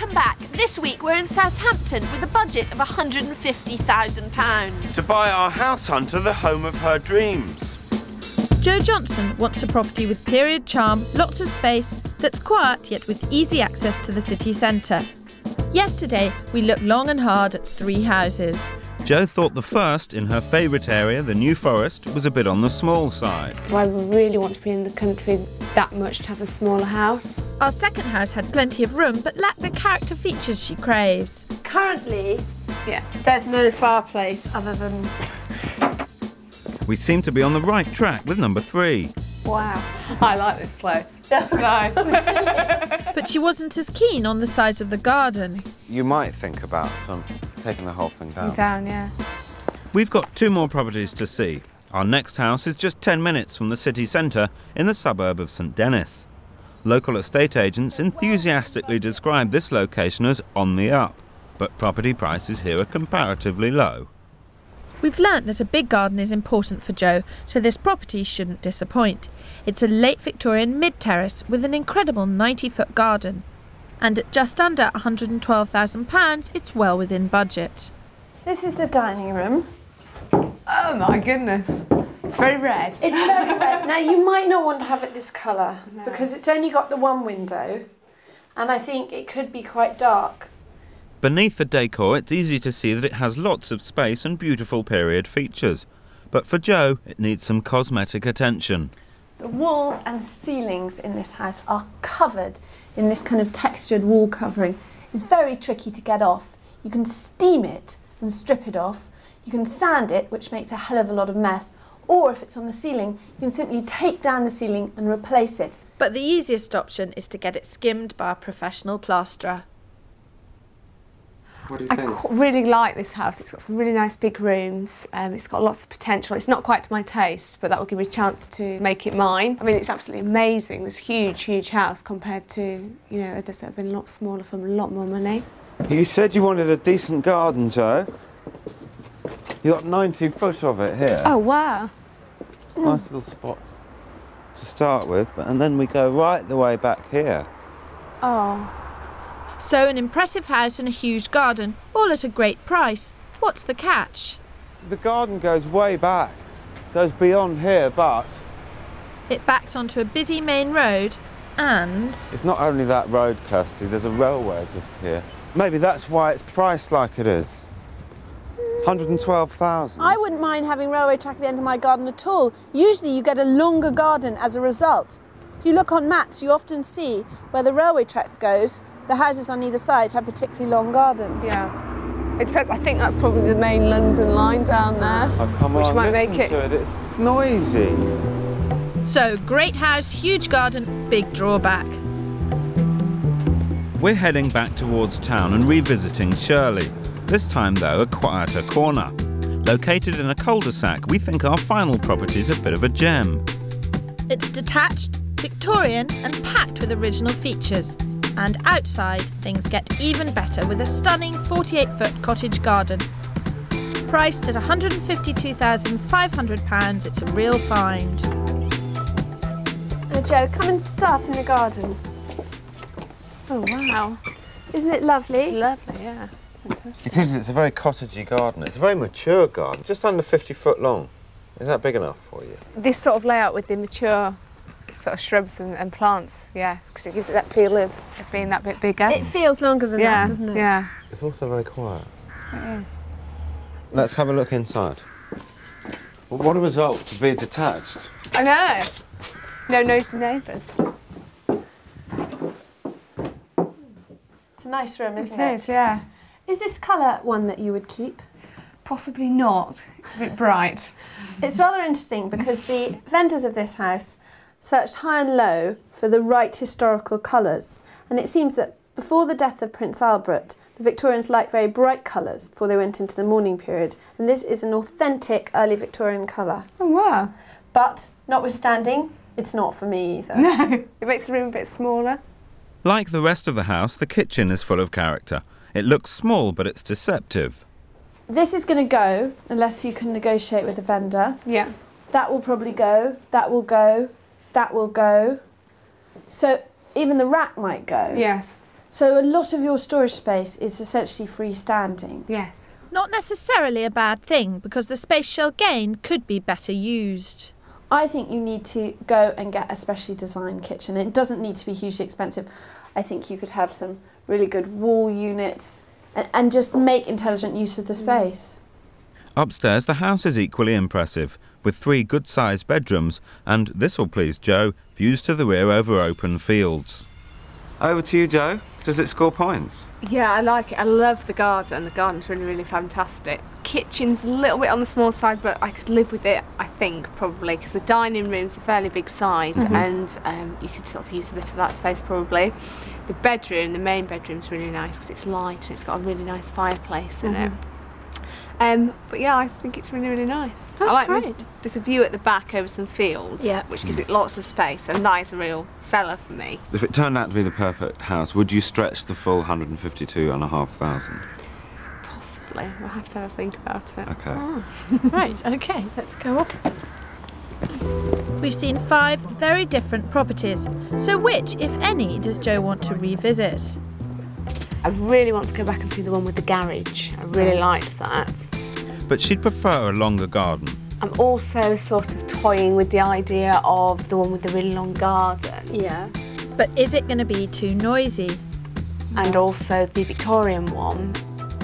Welcome back. This week we're in Southampton with a budget of £150,000. To buy our house hunter the home of her dreams. Joe Johnson wants a property with period charm, lots of space, that's quiet yet with easy access to the city centre. Yesterday, we looked long and hard at three houses. Joe thought the first, in her favourite area, the New Forest, was a bit on the small side. Do I really want to be in the country that much to have a smaller house? Our second house had plenty of room but lacked the character features she craves. Currently, Yeah. there's no fireplace other than. We seem to be on the right track with number three. Wow. I like this place. That's nice. But she wasn't as keen on the size of the garden. You might think about um, taking the whole thing down. Down, yeah. We've got two more properties to see. Our next house is just 10 minutes from the city centre in the suburb of St Denys. Local estate agents enthusiastically describe this location as on the up, but property prices here are comparatively low. We've learnt that a big garden is important for Joe, so this property shouldn't disappoint. It's a late Victorian mid terrace with an incredible 90 foot garden. And at just under £112,000, it's well within budget. This is the dining room. Oh my goodness. It's very red. It's very red. Now, you might not want to have it this colour because it's only got the one window, and I think it could be quite dark. Beneath the decor, it's easy to see that it has lots of space and beautiful period features. But for Joe, it needs some cosmetic attention. The walls and ceilings in this house are covered in this kind of textured wall covering. It's very tricky to get off. You can steam it and strip it off. You can sand it, which makes a hell of a lot of mess. Or if it's on the ceiling, you can simply take down the ceiling and replace it. But the easiest option is to get it skimmed by a professional plasterer. What do you I qu- really like this house. It's got some really nice big rooms. Um, it's got lots of potential. It's not quite to my taste, but that will give me a chance to make it mine. I mean, it's absolutely amazing. This huge, huge house compared to you know others that have been a lot smaller for a lot more money. You said you wanted a decent garden, Joe. You got 90 foot of it here. Oh wow! Nice little spot to start with, but and then we go right the way back here. Oh, So, an impressive house and a huge garden, all at a great price. What's the catch? The garden goes way back, goes beyond here, but It backs onto a busy main road and it's not only that road, Kirsty. There's a railway just here. Maybe that's why it's priced like it is. 112,000. I wouldn't mind having railway track at the end of my garden at all. Usually you get a longer garden as a result. If you look on maps, you often see where the railway track goes, the houses on either side have particularly long gardens. yeah. It depends. I think that's probably the main London line down there, Oh, come which on, might listen make it. to it. It's noisy. so great house, huge garden, big drawback. We're heading back towards town and revisiting Shirley. This time, though, a quieter corner. Located in a cul-de-sac, we think our final property's a bit of a gem. It's detached, Victorian, and packed with original features. And outside, things get even better with a stunning 48 foot cottage garden. Priced at £152,500, it's a real find. Now, Joe, come and start in the garden. Oh wow! Isn't it It's lovely? lovely. Yeah. It is, it's a very cottagey garden. It's a very mature garden, just under 50 foot long. Is that big enough for you? This sort of layout with the mature sort of shrubs and, and plants, yeah, because it gives it that feel of, of being that bit bigger. It feels longer than yeah, that, doesn't it? Yeah. It's also very quiet. It is. Let's have a look inside. Well, what a result to be detached. I know. No noisy neighbours. It's a nice room, isn't It it? is, yeah. Is this colour one that you would keep? Possibly not. It's a bit bright. It's rather interesting because the vendors of this house searched high and low for the right historical colours, and it seems that before the death of Prince Albert, the Victorians liked very bright colours before they went into the mourning period, and this is an authentic early Victorian colour. Oh wow. But notwithstanding, it's not for me either. No, it makes the room a bit smaller. Like the rest of the house, the kitchen is full of character. It looks small, but it's deceptive. This is going to go unless you can negotiate with the vendor. Yeah. That will probably go. That will go. That will go. So even the rack might go. Yes. So a lot of your storage space is essentially freestanding. Yes. Not necessarily a bad thing because the space she'll gain could be better used. I think you need to go and get a specially designed kitchen. It doesn't need to be hugely expensive. I think you could have some really good wall units and, and just make intelligent use of the mm. space. Upstairs, the house is equally impressive, with three good sized bedrooms, and this will please Joe views to the rear over open fields. Over to you, Joe. Does it score points? Yeah, I like it. I love the garden. The garden's really, really fantastic. Kitchen's a little bit on the small side, but I could live with it, I think, probably, because the dining room's a fairly big size and um, you could sort of use a bit of that space probably. The bedroom, the main bedroom's really nice because it's light and it's got a really nice fireplace in it. Um, but yeah, I think it's really, really nice. Oh, I like great. the, there's a view at the back over some fields, Yeah. which gives it lots of space, and that is a real seller for me. If it turned out to be the perfect house, would you stretch the full 152,500? Possibly. We'll have to have a think about it. Okay. Right, okay, let's go off. We've seen five very different properties. So, which, if any, does Joe want to revisit? I really want to go back and see the one with the garage. I really liked that. But she'd prefer a longer garden. I'm also sort of toying with the idea of the one with the really long garden Yeah. But is it going to be too noisy? and also the Victorian one.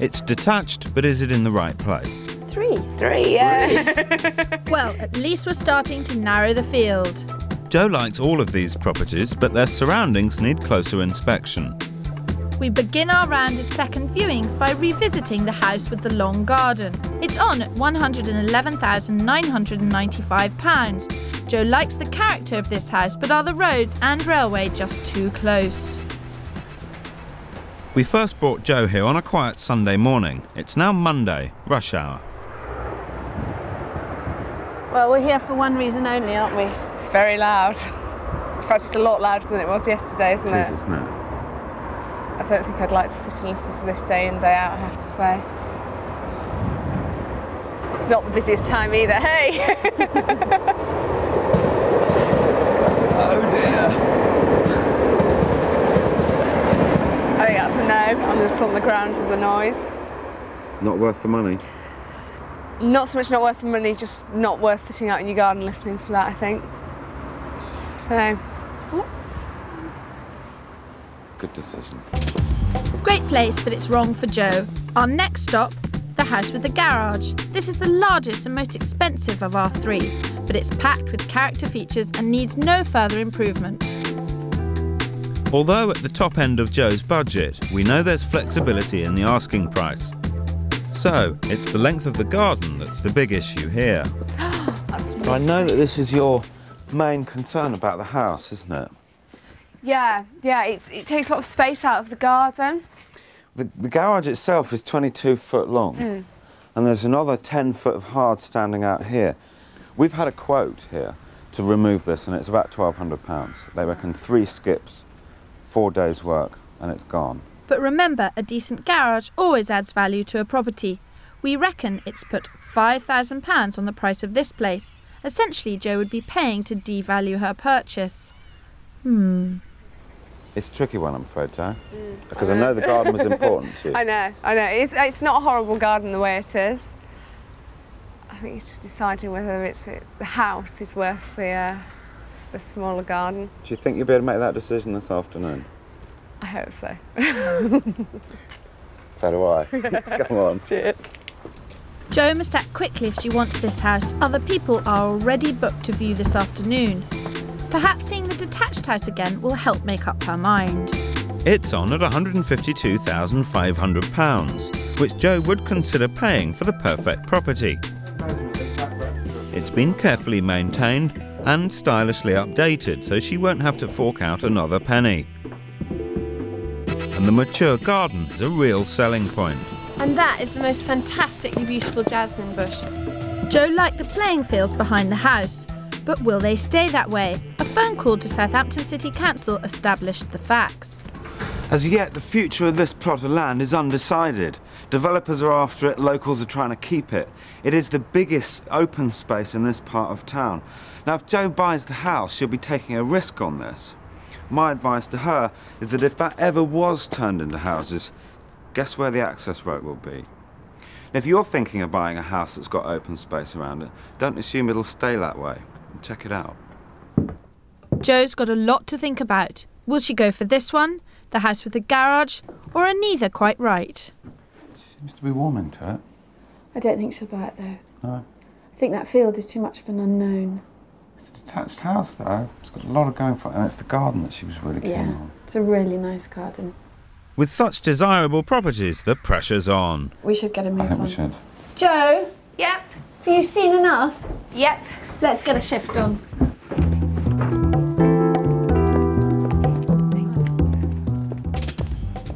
It's detached, but is it in the right place? Three. Three, yeah. Well, at least we're starting to narrow the field. Joe likes all of these properties, but their surroundings need closer inspection. We begin our round of second viewings by revisiting the house with the long garden. It's on at £111,995. Joe likes the character of this house, but are the roads and railway just too close? We first brought Joe here on a quiet Sunday morning. It's now Monday, rush hour. Well, we're here for one reason only, aren't we? It's very loud. In fact, it's a lot louder than it was yesterday, isn't it? isn't it? I don't think I'd like to sit and listen to this day in, day out, I have to say. It's not the busiest time either, hey? Oh dear. I think that's a no. I'm just on the grounds of the noise. Not worth the money. Not so much not worth the money, just not worth sitting out in your garden listening to that, I think. So, Good decision. Great place, but it's wrong for Joe. Our next stop, the house with the garage. This is the largest and most expensive of our three, but it's packed with character features and needs no further improvement. Although at the top end of Joe's budget, we know there's flexibility in the asking price. So, it's the length of the garden that's the big issue here. that's I know that this is your main concern about the house, isn't it? Yeah, yeah, it, it takes a lot of space out of the garden. The, the garage itself is 22 foot long, Mm. and there's another 10 foot of hard standing out here. We've had a quote here to remove this, and it's about 1,200 pounds. They reckon three skips, four days' work, and it's gone. But remember, a decent garage always adds value to a property. We reckon it's put £5,000 on the price of this place. Essentially, Joe would be paying to devalue her purchase. Hmm. It's a tricky one, I'm afraid, Joe, because I know the garden was important to you. I know, I know. It's, it's not a horrible garden the way it is. I think it's just deciding whether it's it, the house is worth the uh, the smaller garden. Do you think you'll be able to make that decision this afternoon? I hope so. So do I. Come on. Cheers. Joe must act quickly if she wants this house. Other people are already booked to view this afternoon. Perhaps seeing the detached house again will help make up her mind. It's on at £152,500, which Joe would consider paying for the perfect property. It's been carefully maintained and stylishly updated, so she won't have to fork out another penny. And the mature garden is a real selling point. And that is the most fantastically beautiful jasmine bush. Joe liked the playing fields behind the house, but will they stay that way? A phone call to Southampton City Council established the facts. As yet, the future of this plot of land is undecided. Developers are after it, locals are trying to keep it. It is the biggest open space in this part of town. Now, if Joe buys the house, she'll be taking a risk on this. My advice to her is that if that ever was turned into houses, guess where the access road will be? If you're thinking of buying a house that's got open space around it, don't assume it'll stay that way. Check it out. Joe's got a lot to think about. Will she go for this one, the house with the garage, or a neither quite right? She seems to be warming to it. I don't think she'll buy it though. No. I think that field is too much of an unknown. It's a detached house though. It's got a lot of going for it, and it's the garden that she was really keen Yeah. on. It's a really nice garden. With such desirable properties, the pressure's on. We should get a move I think on. we should. Joe, Yep. have you seen enough? Yep. Let's get a shift on.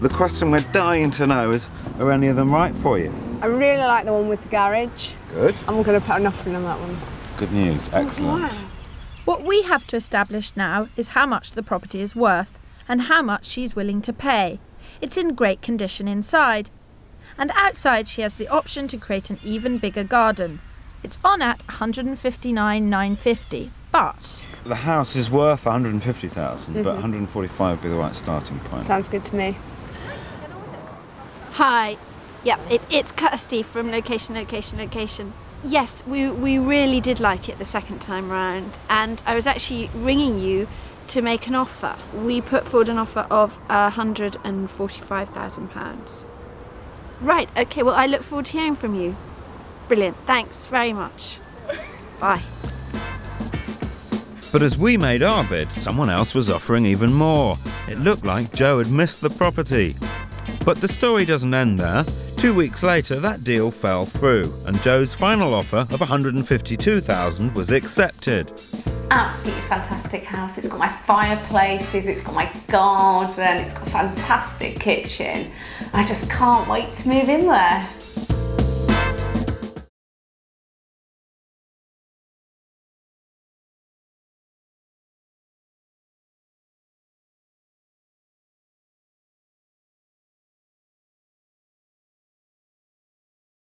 The question we're dying to know is, are any of them right for you? I really like the one with the garage. Good. I'm going to put an offer in on that one. Good news. Excellent. What we have to establish now is how much the property is worth and how much she's willing to pay. It's in great condition inside. And outside she has the option to create an even bigger garden. It's on at 159,950, but The house is worth 150,000, but mhm. 145 would be the right starting point. Sounds good to me. Hi. Yep, it, it's Kirsty from Location, Location, Location. Yes, we, we really did like it the second time round, and I was actually ringing you to make an offer. We put forward an offer of £145,000. Right, okay, well, I look forward to hearing from you. Brilliant, thanks very much. Bye. But as we made our bid, someone else was offering even more. It looked like Joe had missed the property. But the story doesn't end there. Two weeks later, that deal fell through, and Joe's final offer of 152,000 was accepted. absolutely fantastic house. It's got my fireplaces, it's got my garden, it's got a fantastic kitchen. I just can't wait to move in there.